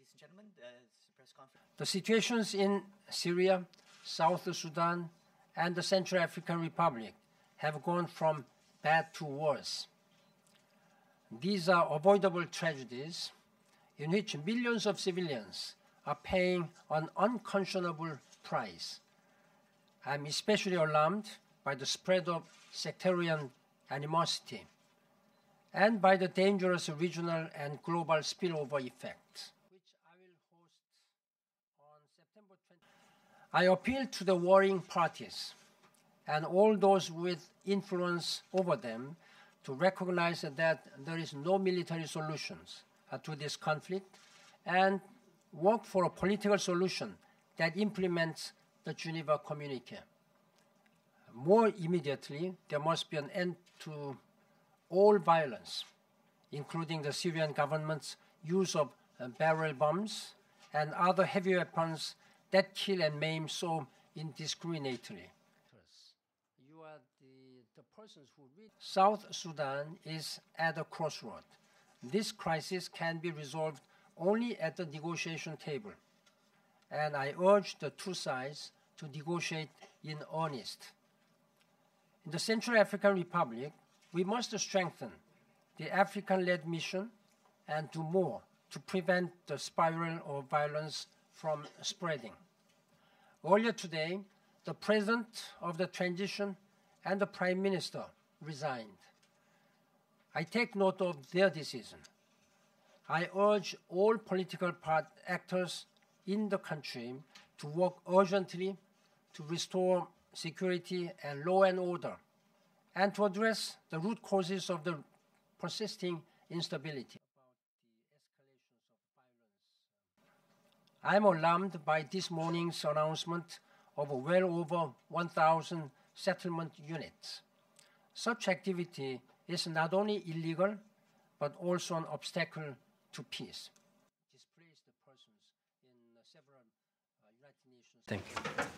Ladies and gentlemen, press conference. The situations in Syria, South Sudan, and the Central African Republic have gone from bad to worse. These are avoidable tragedies in which millions of civilians are paying an unconscionable price. I'm especially alarmed by the spread of sectarian animosity and by the dangerous regional and global spillover effects. I appeal to the warring parties and all those with influence over them to recognize that there is no military solutions to this conflict and work for a political solution that implements the Geneva Communique. More immediately, there must be an end to all violence, including the Syrian government's use of barrel bombs and other heavy weapons that kill and maim so indiscriminately. You are the, the persons who read. South Sudan is at a crossroad. This crisis can be resolved only at the negotiation table, and I urge the two sides to negotiate in earnest. In the Central African Republic, we must strengthen the African led mission and do more to prevent the spiral of violence from spreading. Earlier today, the President of the transition and the Prime Minister resigned. I take note of their decision. I urge all political actors in the country to work urgently to restore security and law and order and to address the root causes of the persisting instability. I am alarmed by this morning's announcement of well over 1,000 settlement units. Such activity is not only illegal, but also an obstacle to peace. Displace the persons in several uh, United Nations. Thank you.